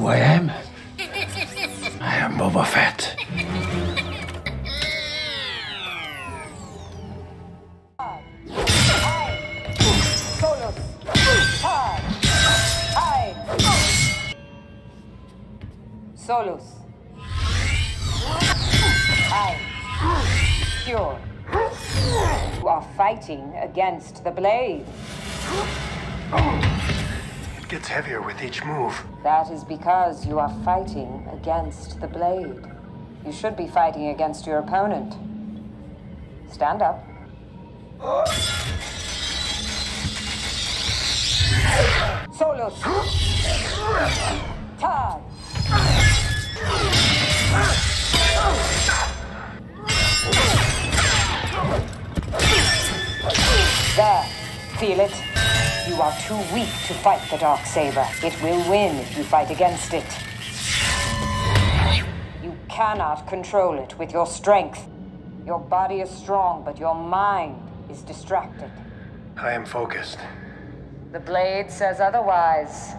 who I am? I am Boba Fett. Solus. I. Pure. You are fighting against the blade. Gets heavier with each move. That is because you are fighting against the blade. You should be fighting against your opponent. Stand up. Solus. T'ad. There. Feel it? You are too weak to fight the Darksaber. It will win if you fight against it. You cannot control it with your strength. Your body is strong, but your mind is distracted. I am focused. The blade says otherwise.